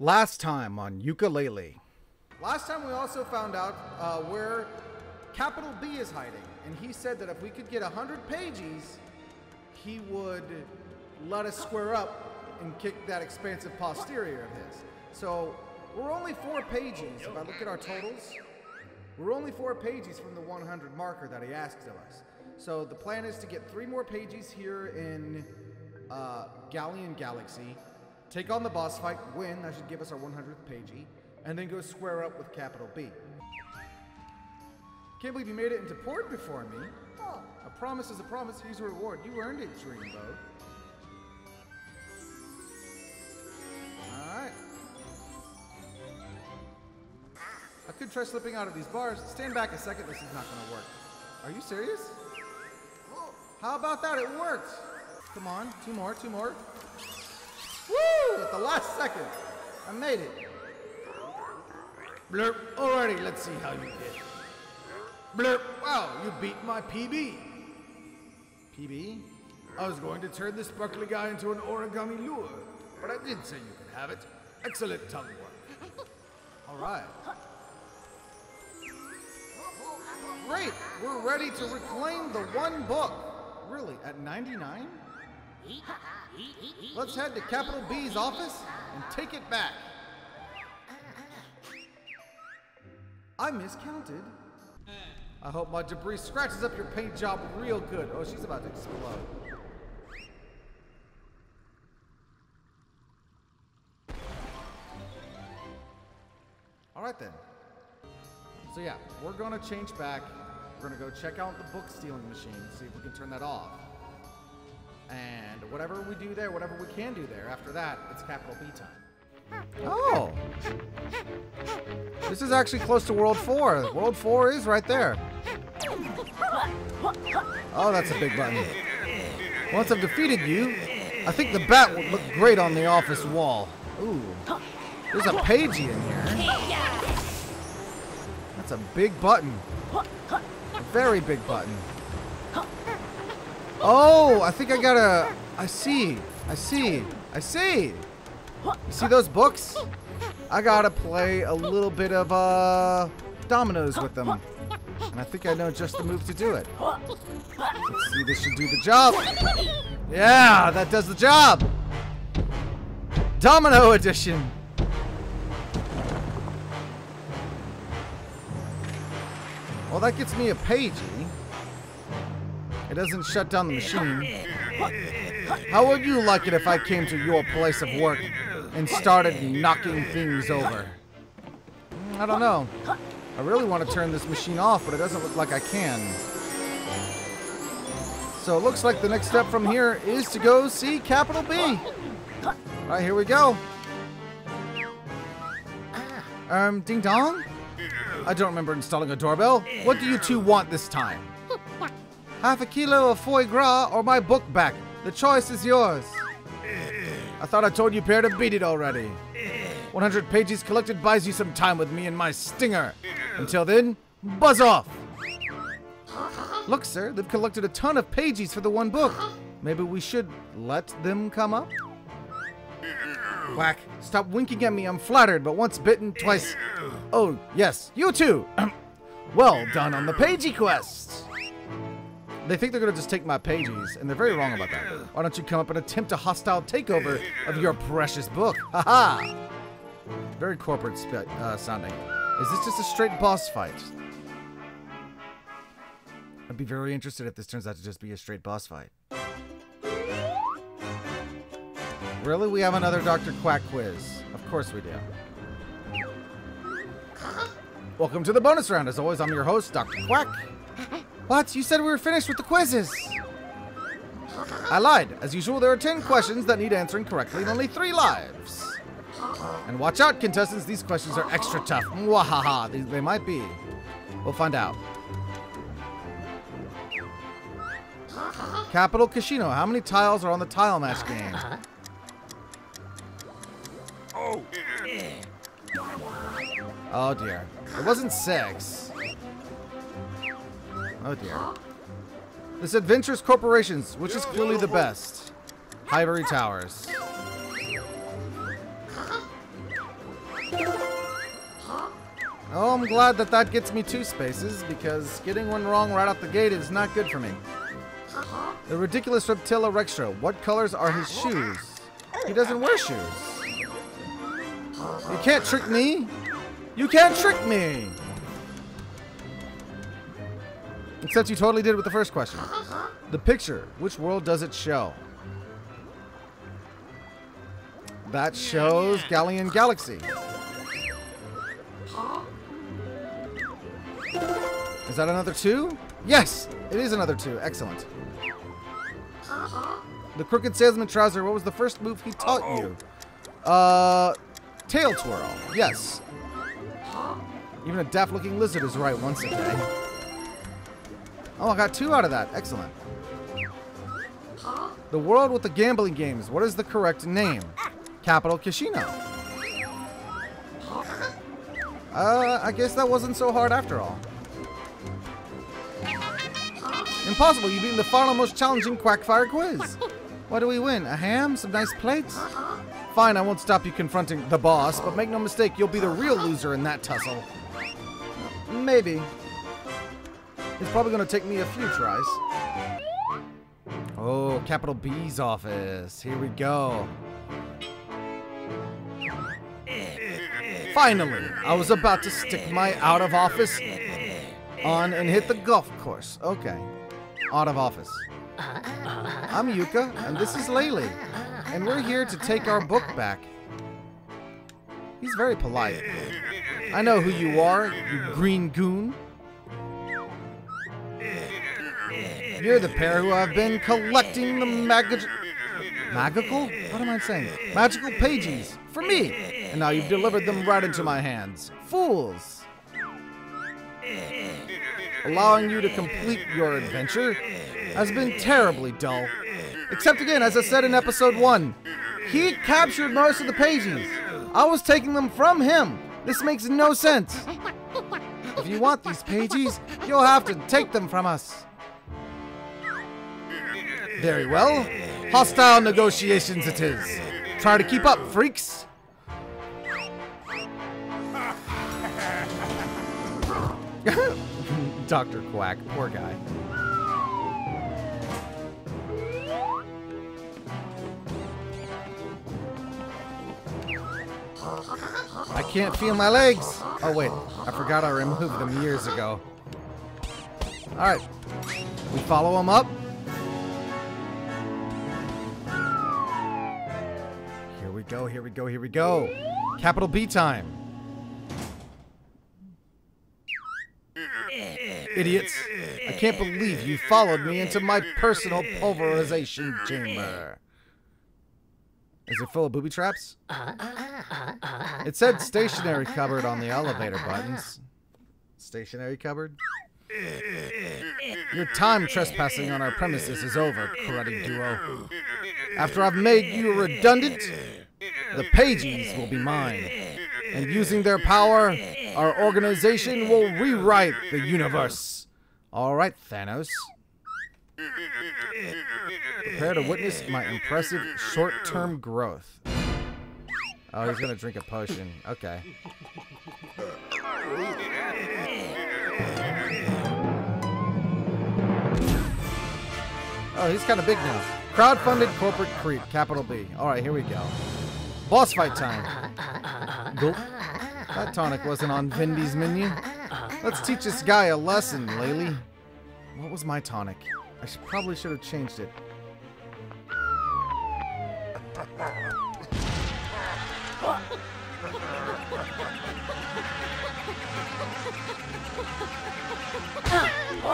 Last time on Yooka-Laylee. Last time we also found out uh, where Capital B is hiding, and he said that if we could get 100 pages, he would let us square up and kick that expansive posterior of his. So we're only four pages, if I look at our totals, we're only four pages from the 100 marker that he asked of us. So the plan is to get three more pages here in uh, Galleon Galaxy, take on the boss fight, win, that should give us our 100th pagey, and then go square up with Capital B. Can't believe you made it into port before me. A promise is a promise, here's a reward. You earned it, Dreamboat. Alright. I could try slipping out of these bars. Stand back a second, this is not gonna work. Are you serious? How about that? It worked! Come on, two more, two more. Woo! At the last second. I made it. Blurp. Alrighty, let's see how you did. Blurp. Wow, you beat my PB. PB? I was going to turn this sparkly guy into an origami lure, but I did say you could have it. Excellent tongue work. Alright. Great! We're ready to reclaim the one book. Really, at 99? Let's head to Capital B's office and take it back. I miscounted. I hope my debris scratches up your paint job real good. Oh, she's about to explode. All right then. So yeah, we're gonna change back. We're gonna go check out the book stealing machine, see if we can turn that off. And whatever we do there, whatever we can do there, after that, it's capital B time. Oh! This is actually close to World 4. World 4 is right there. Oh, that's a big button. Once I've defeated you, I think the bat would look great on the office wall. Ooh. There's a pagey in here. That's a big button. A very big button. Oh, I think I gotta. I see. I see. I see. See those books? I gotta play a little bit of uh, dominoes with them. And I think I know just the move to do it. Let's see, this should do the job. Yeah, that does the job. Domino edition. Well, that gets me a pagey. It doesn't shut down the machine. How would you like it if I came to your place of work and started knocking things over? I don't know. I really want to turn this machine off, but it doesn't look like I can. So it looks like the next step from here is to go see Capital B. All right, here we go. Um, ding dong? I don't remember installing a doorbell. What do you two want this time? Half a kilo of foie gras or my book back. The choice is yours. I thought I told you pair to beat it already. 100 pages collected buys you some time with me and my stinger. Until then, buzz off. Look, sir, they've collected a ton of pages for the one book. Maybe we should let them come up? Quack, stop winking at me. I'm flattered, but once bitten, twice. Oh, yes, you too. well done on the pagey quest. They think they're gonna just take my pages, and they're very wrong about that. Why don't you come up and attempt a hostile takeover of your precious book? Haha! -ha. Very corporate uh, sounding. Is this just a straight boss fight? I'd be very interested if this turns out to just be a straight boss fight. Really? We have another Dr. Quack quiz. Of course we do. Welcome to the bonus round. As always, I'm your host, Dr. Quack. What? You said we were finished with the quizzes. I lied. As usual, there are 10 questions that need answering correctly and only 3 lives. And watch out, contestants. These questions are extra tough. Mwahaha. They, they might be. We'll find out. Capital Casino. How many tiles are on the tile match game? Oh. Oh dear. It wasn't six. Oh dear. This Adventures Corporations, which is clearly the best. Hivory Towers. Oh, I'm glad that that gets me two spaces because getting one wrong right out the gate is not good for me. The ridiculous Reptila Rextra. What colors are his shoes? He doesn't wear shoes. You can't trick me. You can't trick me. Except you totally did with the first question. Uh-huh. The picture. Which world does it show? That shows Galleon Galaxy. Is that another two? Yes, it is another two. Excellent. Uh-huh. The Crooked Salesman Trowzer, what was the first move he taught you? Uh, Tail Twirl. Yes. Uh-huh. Even a daft-looking lizard is right once a day. Oh, I got two out of that. Excellent. The world with the gambling games. What is the correct name? Capital Casino. Uh, I guess that wasn't so hard after all. Impossible, you've beaten the final most challenging Quackfire quiz. What do we win? A ham? Some nice plates? Fine, I won't stop you confronting the boss, but make no mistake, you'll be the real loser in that tussle. Maybe. It's probably going to take me a few tries. Oh, Capital B's office. Here we go. Finally, I was about to stick my out of office on and hit the golf course. Okay. Out of office. I'm Yooka, and this is Laylee. And we're here to take our book back. He's very polite. I know who you are, you green goon. You're the pair who have been collecting the magic... Magical? What am I saying? Magical pages for me. And now you've delivered them right into my hands. Fools! Allowing you to complete your adventure has been terribly dull. Except again, as I said in episode 1, he captured most of the pages. I was taking them from him. This makes no sense. If you want these pages, you'll have to take them from us. Very well. Hostile negotiations it is. Try to keep up, freaks. Dr. Quack, poor guy. I can't feel my legs. Oh wait, I forgot I removed them years ago. Alright, we follow him up. We go, here we go, here we go. Capital B time. Idiots. I can't believe you followed me into my personal pulverization chamber. Is it full of booby traps? It said stationary cupboard on the elevator buttons. Stationary cupboard? Your time trespassing on our premises is over, karate duo. After I've made you redundant, the pages will be mine. And using their power, our organization will rewrite the universe. Alright, Thanos. Prepare to witness my impressive short-term growth. Oh, he's gonna drink a potion. Okay. Oh, he's kind of big now. Crowdfunded corporate creep, capital B. All right, here we go. Boss fight time. Gulp. That tonic wasn't on Vendi's menu. Let's teach this guy a lesson, Laylee. What was my tonic? I should, probably should have changed it.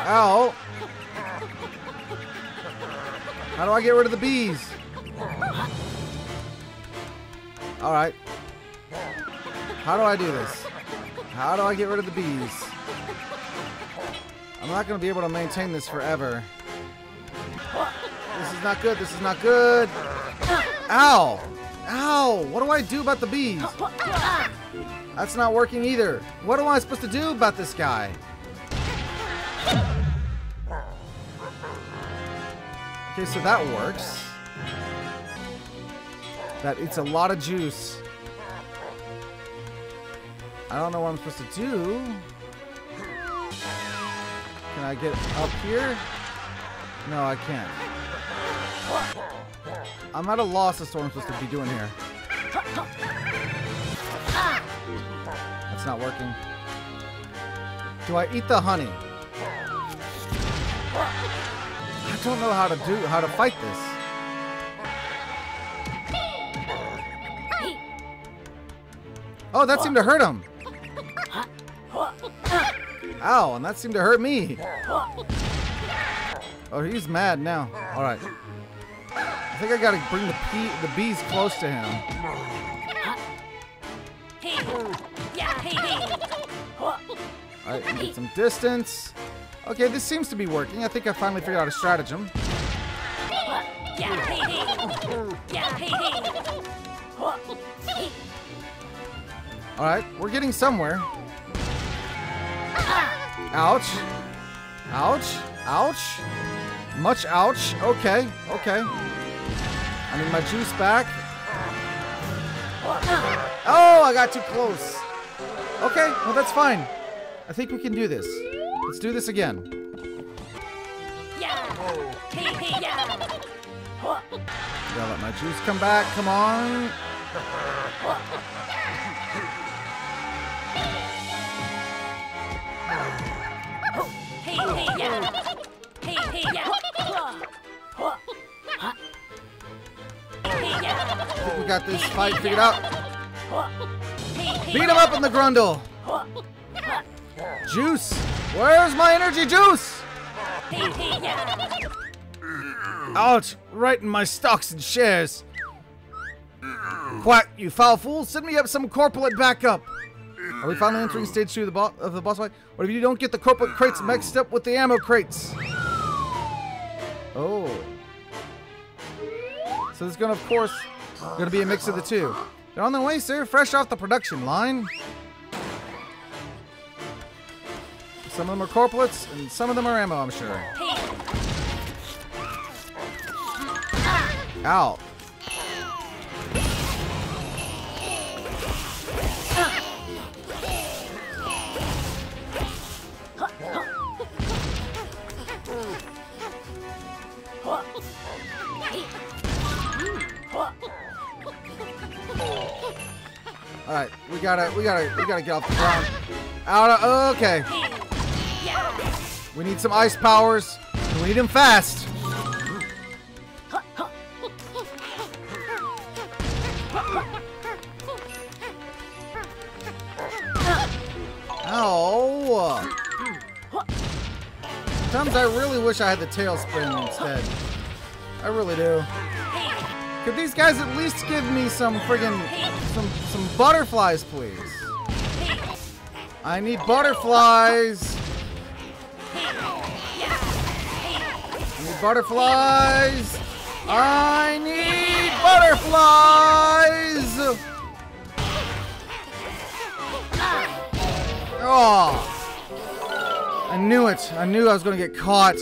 Ow! How do I get rid of the bees? Alright. How do I do this? How do I get rid of the bees? I'm not going to be able to maintain this forever. This is not good. This is not good. Ow! Ow! What do I do about the bees? That's not working either. What am I supposed to do about this guy? Okay, so that works. That eats a lot of juice. I don't know what I'm supposed to do. Can I get up here? No, I can't. I'm at a loss as to what I'm supposed to be doing here. That's not working. Do I eat the honey? I don't know how to do how to fight this. Oh, that seemed to hurt him. Ow, and that seemed to hurt me. Oh, he's mad now. All right. I think I gotta bring the the bees close to him. All right, get some distance. Okay, this seems to be working. I think I finally figured out a stratagem. All right, we're getting somewhere. Ouch. Ouch. Ouch. Much ouch. Okay, okay. I need my juice back. Oh, I got too close. Okay, well, that's fine. I think we can do this. Let's do this again. Gotta let my juice come back. Come on. We got this fight figured out. Beat him up in the grundle. Juice. Where's my energy juice? Ouch! Right in my stocks and shares. Quack, you foul fool! Send me up some corpulent backup. Are we finally entering stage two of the, bo of the boss fight? What if you don't get the corpulent crates mixed up with the ammo crates? Oh. So there's gonna, of course, gonna be a mix of the two. They're on their way, sir. Fresh off the production line. Some of them are corpulents, and some of them are ammo, I'm sure. Ow. Gotta, we gotta, we gotta get off the ground. Out of, okay. We need some ice powers. We need them fast. Ow! Sometimes I really wish I had the tailspin instead. I really do. Could these guys at least give me some friggin' some some butterflies, please? I need butterflies. I need butterflies. I need butterflies. Oh. I knew it. I knew I was going to get caught.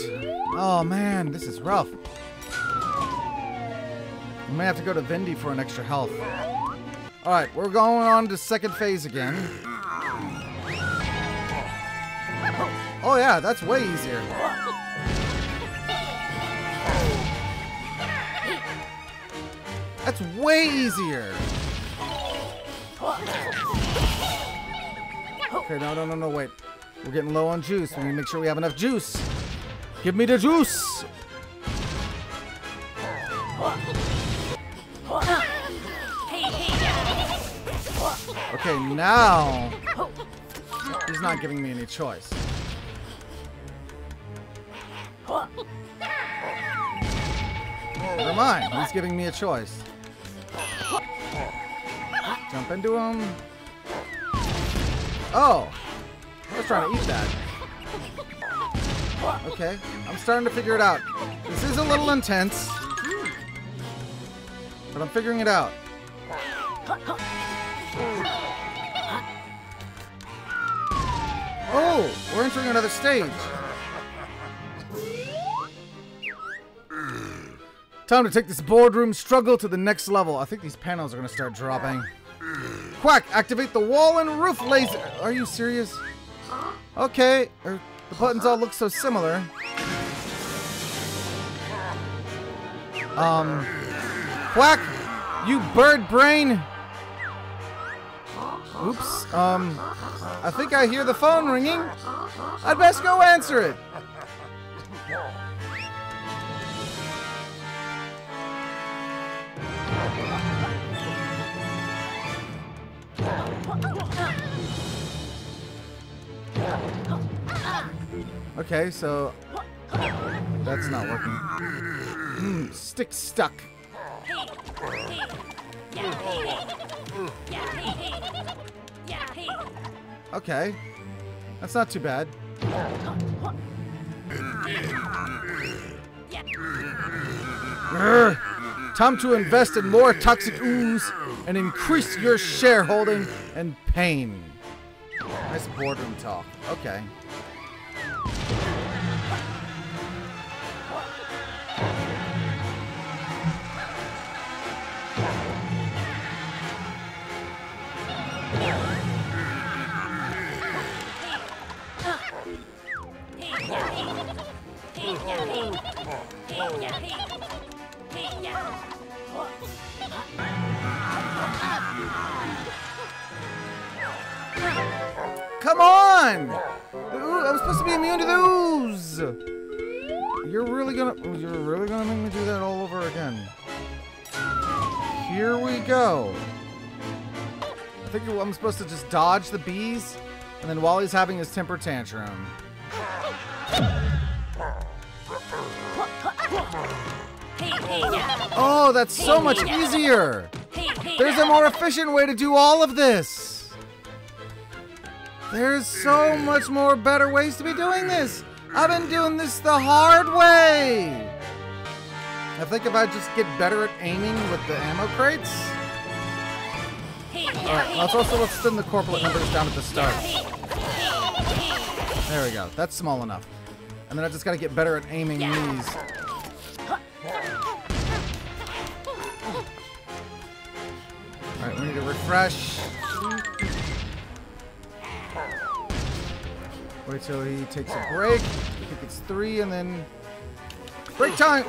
Oh man, this is rough. I may have to go to Vendi for an extra health. Alright, we're going on to second phase again. Oh yeah, that's way easier. That's way easier. Okay, no, no, no, no, wait. We're getting low on juice. We need to make sure we have enough juice. Give me the juice. Okay, now he's not giving me any choice. Never mind, he's giving me a choice. Jump into him. Oh, I was trying to eat that. Okay, I'm starting to figure it out. This is a little intense, but I'm figuring it out. Oh, we're entering another stage. Time to take this boardroom struggle to the next level. I think these panels are going to start dropping. Quack, activate the wall and roof laser. Are you serious? Okay, er, the buttons all look so similar. Um, Quack, you bird brain. Oops, um, I think I hear the phone ringing. I'd best go answer it. Okay, so that's not working. Hmm, stick stuck. Okay, that's not too bad. Time to invest in more toxic ooze and increase your shareholding and pain. Nice boardroom talk. Okay. Come on! I'm supposed to be immune to the ooze! You're really gonna you're really gonna make me do that all over again. Here we go. I think I'm supposed to just dodge the bees, and then Wally's having his temper tantrum. Oh, that's so much easier! There's a more efficient way to do all of this! There's so much more better ways to be doing this! I've been doing this the hard way! I think if I just get better at aiming with the ammo crates. Alright, let's also let's spin the corporate numbers down at the start. There we go. That's small enough. And then I just gotta get better at aiming these. Need to refresh. Wait till he takes a break. I think it's three and then break time.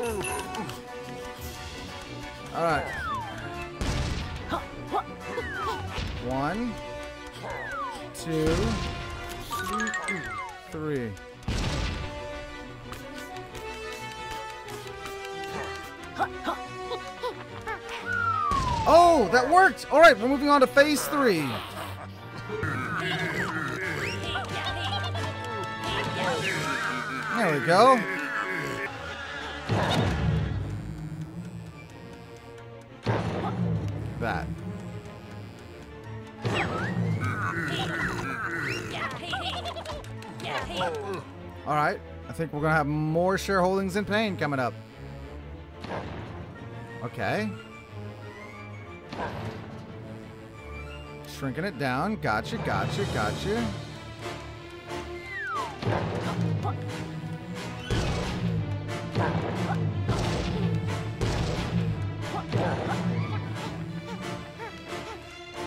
Alright. One, two, three. Oh, that worked! Alright, we're moving on to phase three. There we go. That. Alright, I think we're gonna have more shareholdings in pain coming up. Okay. Shrinking it down. Gotcha, gotcha, gotcha.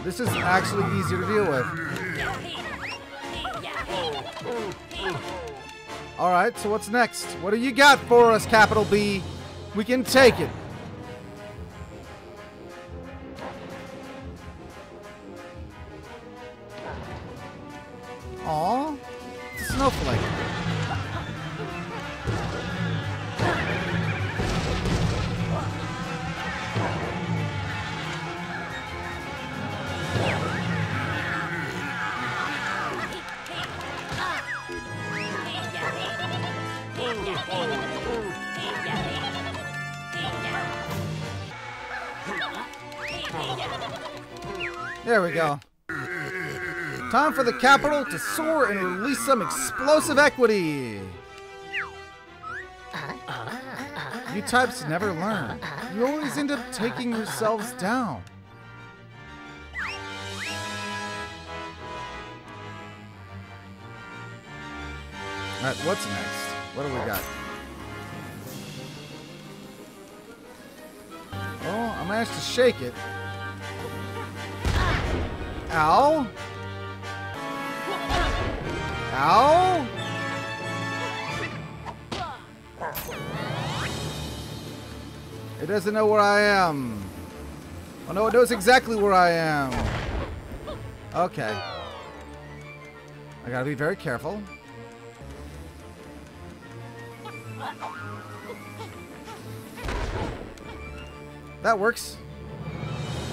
This is actually easier to deal with. Alright, so what's next? What do you got for us, Capital B? We can take it. There we go. Time for the capital to soar and release some explosive equity. You types never learn. You always end up taking yourselves down. Alright, what's next? What do we got? Oh, I managed to shake it. Ow. Ow. It doesn't know where I am. Oh no, it knows exactly where I am. Okay. I gotta be very careful. That works.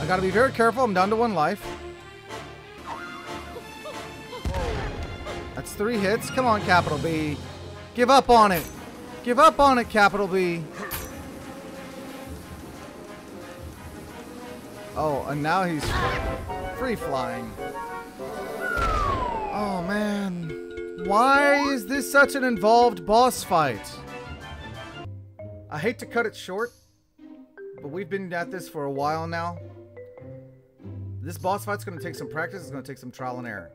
I gotta be very careful. I'm down to one life. That's three hits. Come on, Capital B. Give up on it. Give up on it, Capital B. Oh, and now he's free flying. Oh, man. Why is this such an involved boss fight? I hate to cut it short, but we've been at this for a while now. This boss fight's going to take some practice. It's going to take some trial and error.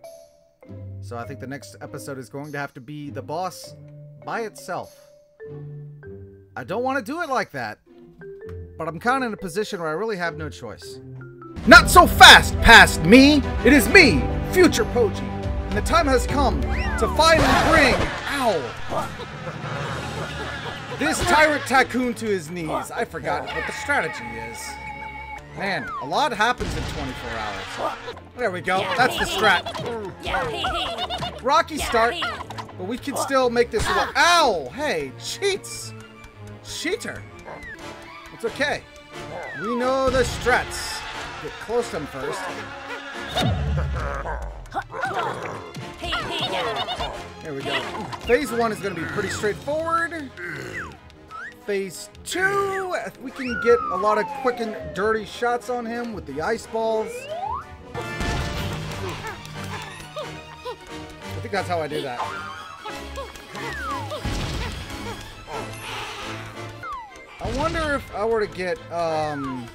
So I think the next episode is going to have to be the boss by itself. I don't want to do it like that, but I'm kind of in a position where I really have no choice. Not so fast, past me! It is me, future Pogi, and the time has come to finally bring, ow, this Tyrant Tycoon to his knees. I forgot what the strategy is. Man, a lot happens in 24 hours. There we go. That's the strat. Rocky start, but we can still make this work. Ow! Hey, cheats! Cheater. It's okay. We know the strats. Get close to them first. There we go. Phase one is going to be pretty straightforward. Phase two, we can get a lot of quick and dirty shots on him with the ice balls. I think that's how I do that. I wonder if I were to get, um...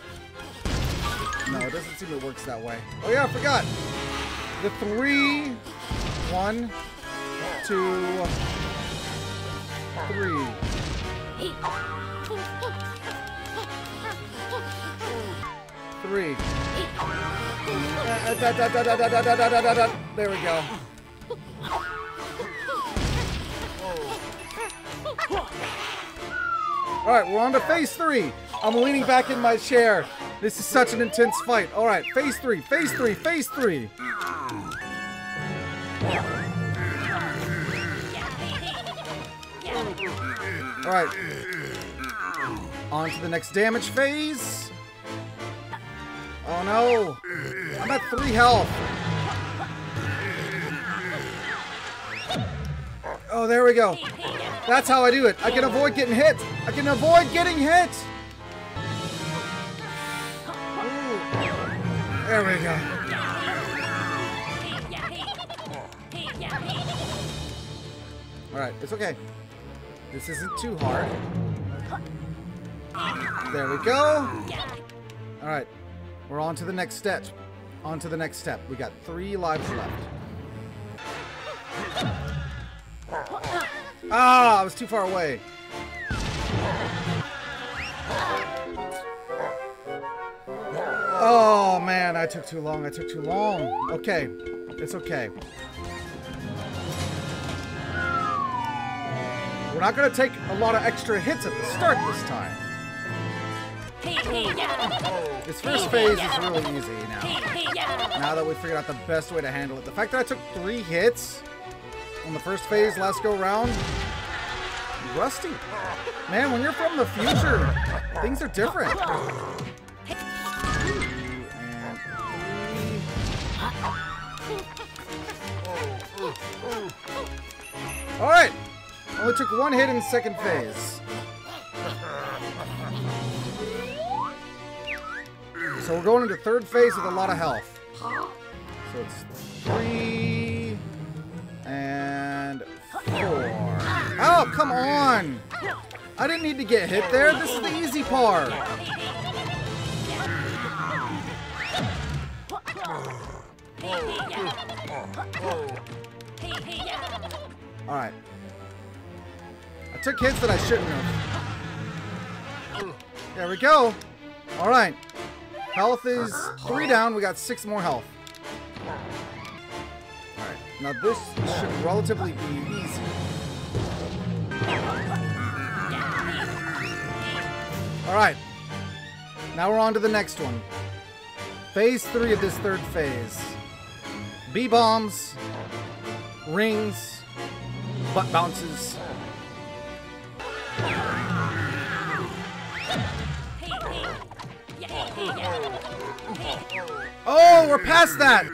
No, it doesn't seem it works that way. Oh yeah, I forgot! The three... One, two, three. Three. There we go. Alright, we're on to phase three. I'm leaning back in my chair. This is such an intense fight. Alright, phase three, phase three, phase three. Alright. On to the next damage phase. Oh no! I'm at three health. Oh, there we go. That's how I do it. I can avoid getting hit. I can avoid getting hit. Ooh. There we go. Alright, it's okay. This isn't too hard. There we go. Alright, we're on to the next step. On to the next step. We got three lives left. Ah, I was too far away. Oh man, I took too long. I took too long. Okay, it's okay. Not going to take a lot of extra hits at the start this time. This first phase is really easy now. Now that we figured out the best way to handle it. The fact that I took three hits on the first phase last go round, rusty. Man, when you're from the future, things are different. All right. Only took one hit in second phase. So we're going into third phase with a lot of health. So it's three and four. Oh, come on! I didn't need to get hit there. This is the easy part. Alright. I took hits that I shouldn't have. There we go. Alright. Health is three down. We got six more health. All right. Now this should relatively be easy. Alright. Now we're on to the next one. Phase three of this third phase. B-bombs, rings, butt bounces. Oh, we're past that!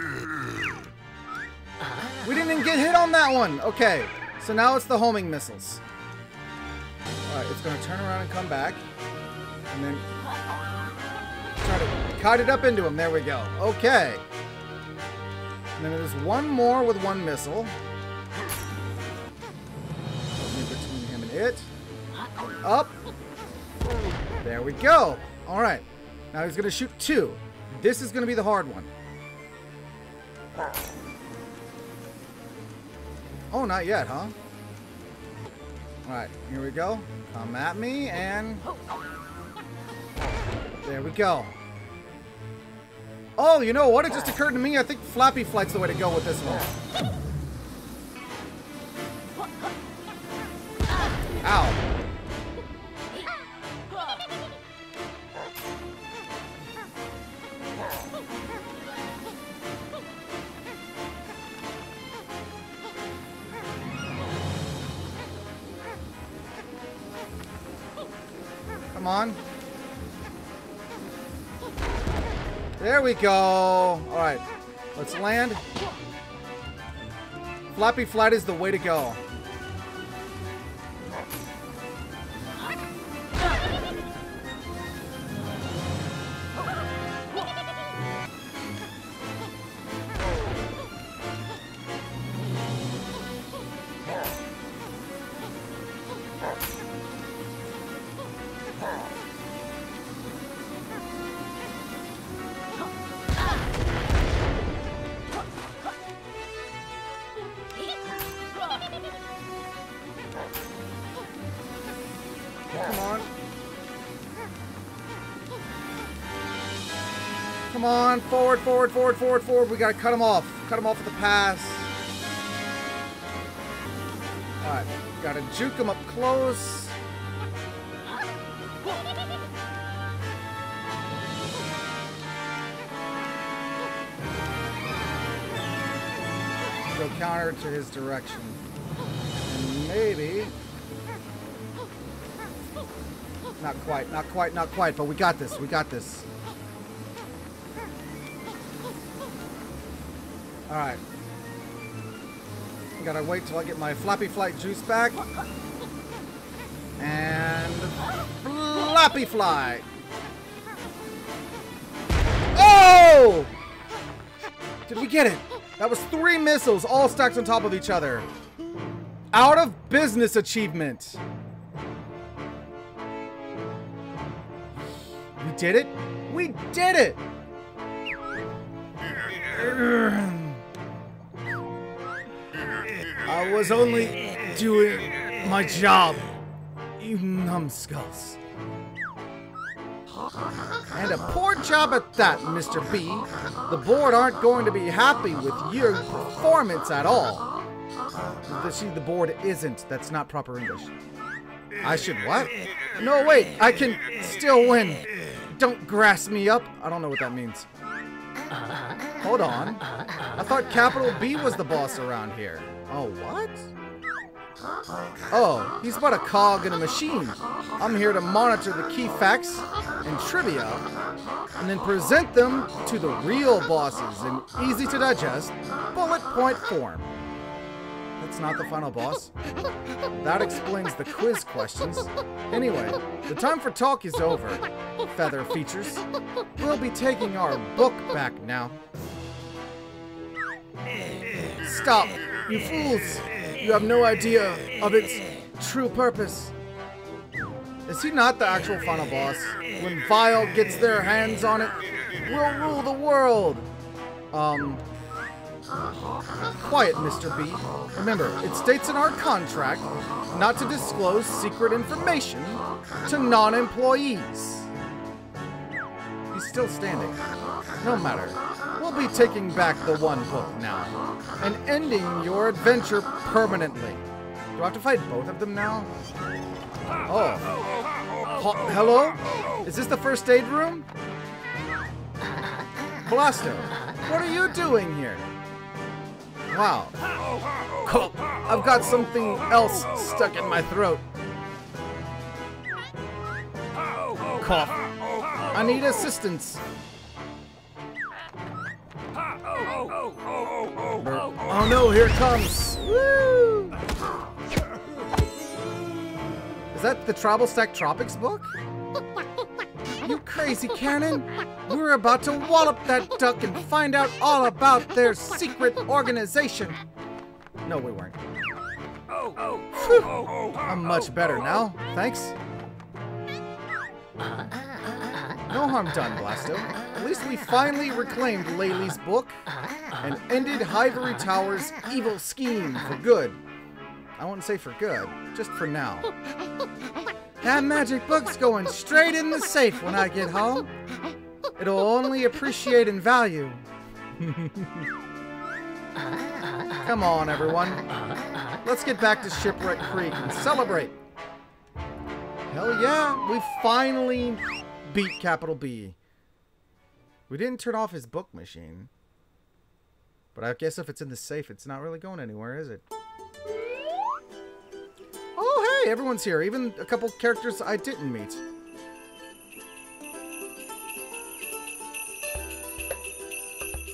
We didn't even get hit on that one! Okay, so now it's the homing missiles. Alright, it's gonna turn around and come back. And then try to cut it up into him. There we go. Okay. And then there's one more with one missile. Between him and it. Up. There we go. All right. Now he's to shoot two. This is going to be the hard one. Oh, not yet, huh? All right, here we go. Come at me and... There we go. Oh, you know what? It just occurred to me. I think Flappy Flight's the way to go with this one. Go. All right, let's land. Flappy flight is the way to go. Come on. Come on, forward, forward, forward, forward, forward. We gotta cut him off. Cut him off at the pass. Alright, gotta juke him up close. Go counter to his direction. And maybe not quite, not quite, not quite, but we got this, we got this. Alright. Gotta wait till I get my Flappy Flight juice back. And... Flappy Fly! Oh! Did we get it? That was three missiles all stacked on top of each other. Out of business achievement. Did it? We did it! I was only doing my job, you numbskulls. And a poor job at that, Mr. B. The board aren't going to be happy with your performance at all. See, the board isn't. That's not proper English. I should what? No, wait. I can still win. Don't grass me up. I don't know what that means. Hold on. I thought capital B was the boss around here. Oh, what? Oh, he's but a cog in a machine. I'm here to monitor the key facts and trivia and then present them to the real bosses in easy to digest, bullet point form. That's not the final boss. That explains the quiz questions. Anyway, the time for talk is over. Feather features. We'll be taking our book back now. Stop, you fools! You have no idea of its true purpose. Is he not the actual final boss? When Vile gets their hands on it, we'll rule the world! Um, Quiet, Mr. B. Remember, it states in our contract not to disclose secret information to non-employees. He's still standing. No matter. We'll be taking back the one book now and ending your adventure permanently. Do I have to fight both of them now? Oh. Hello? Is this the first aid room? Blasto, what are you doing here? Wow. I've got something else stuck in my throat. Cough. I need assistance. Oh no, here it comes. Woo! Is that the Tribalstack Tropics book? You crazy cannon! We were about to wallop that duck and find out all about their secret organization. No, we weren't. Whew. I'm much better now, thanks. No harm done, Blasto. At least we finally reclaimed Laylee's book and ended Hivory Tower's evil scheme for good. I wouldn't say for good, just for now. That magic book's going straight in the safe when I get home. It'll only appreciate in value. Come on, everyone. Let's get back to Shipwreck Creek and celebrate. Hell yeah, we finally beat Capital B. We didn't turn off his book machine. But I guess if it's in the safe, it's not really going anywhere, is it? Oh, hey, everyone's here. Even a couple characters I didn't meet.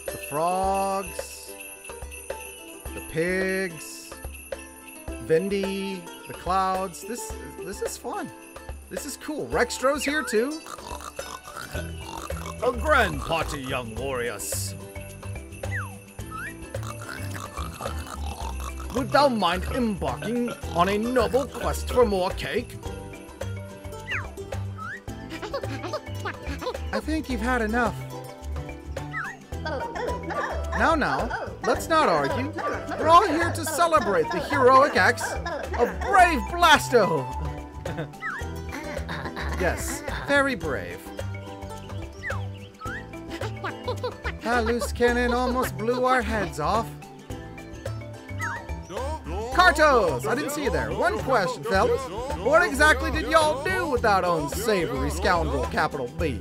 The frogs. The pigs. Vendi. The clouds. This, this is fun. This is cool. Rextro's here too. A grand party, young warriors. Would thou mind embarking on a noble quest for more cake? I think you've had enough. Now, now, let's not argue. We're all here to celebrate the heroic acts of brave Blasto. yes, very brave. That loose cannon almost blew our heads off. Kartos! I didn't see you there. One question, fellas. What exactly did y'all do with that unsavory scoundrel, capital B?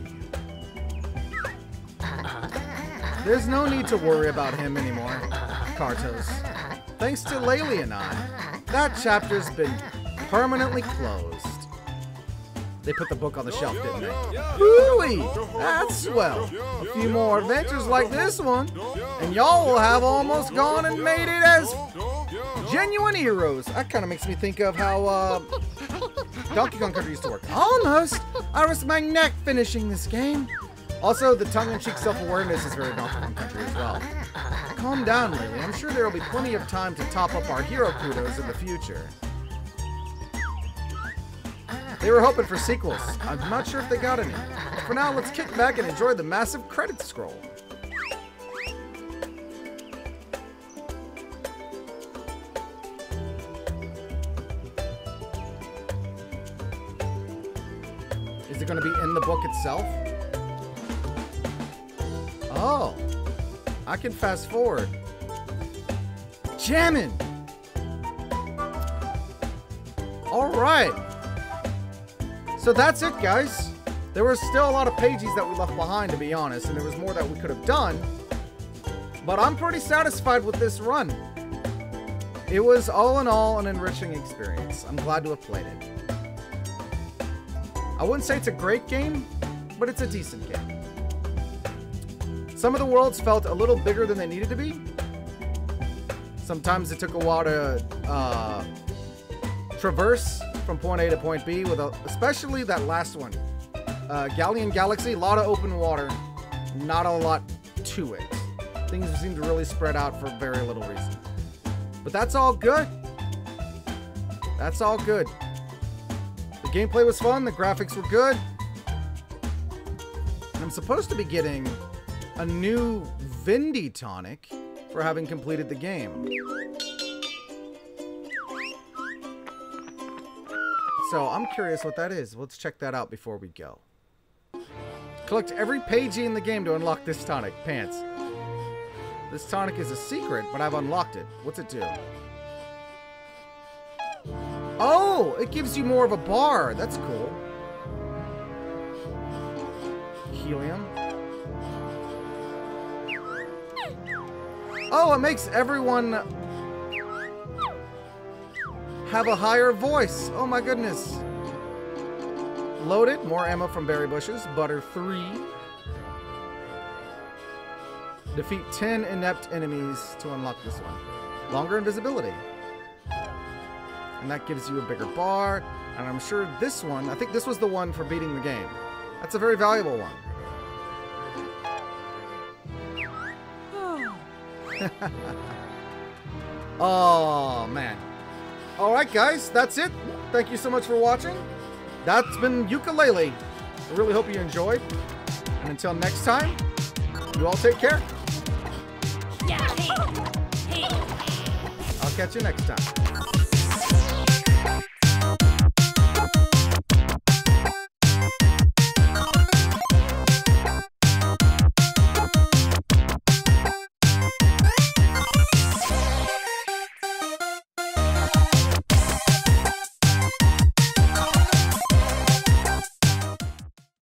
There's no need to worry about him anymore, Kartos. Thanks to Laylee and I, that chapter's been permanently closed. They put the book on the shelf, didn't they? Hooey! That's swell. A few more adventures like this one, and y'all will have almost gone and made it as genuine heroes. That kind of makes me think of how uh, Donkey Kong Country used to work. Almost! I risked my neck finishing this game. Also, the tongue-in-cheek self-awareness is very Donkey Kong Country as well. Calm down, Laylee. I'm sure there will be plenty of time to top up our hero kudos in the future. They were hoping for sequels. I'm not sure if they got any. For now, let's kick back and enjoy the massive credit scroll. Is it going to be in the book itself? Oh. I can fast forward. Jamming! Alright. So that's it, guys. There were still a lot of pages that we left behind, to be honest, and there was more that we could have done. But I'm pretty satisfied with this run. It was all in all an enriching experience. I'm glad to have played it. I wouldn't say it's a great game, but it's a decent game. Some of the worlds felt a little bigger than they needed to be. Sometimes it took a while to uh, traverse from point A to point B, with a, especially that last one. Uh, Galleon Galaxy, a lot of open water, not a lot to it. Things seem to really spread out for very little reason. But that's all good. That's all good. The gameplay was fun, the graphics were good. And I'm supposed to be getting a new Vendi tonic for having completed the game. So I'm curious what that is. Let's check that out before we go. Collect every page in the game to unlock this tonic. Pants. This tonic is a secret, but I've unlocked it. What's it do? Oh, it gives you more of a bar. That's cool. Helium. Oh, it makes everyone have a higher voice. Oh my goodness. Loaded, more ammo from berry bushes. Butter 3. Defeat 10 inept enemies to unlock this one. Longer invisibility. And that gives you a bigger bar. And I'm sure this one, I think this was the one for beating the game. That's a very valuable one. oh, man. Alright, guys, that's it. Thank you so much for watching. That's been Yooka-Laylee. I really hope you enjoyed. And until next time, you all take care. Yeah, hey, hey. I'll catch you next time.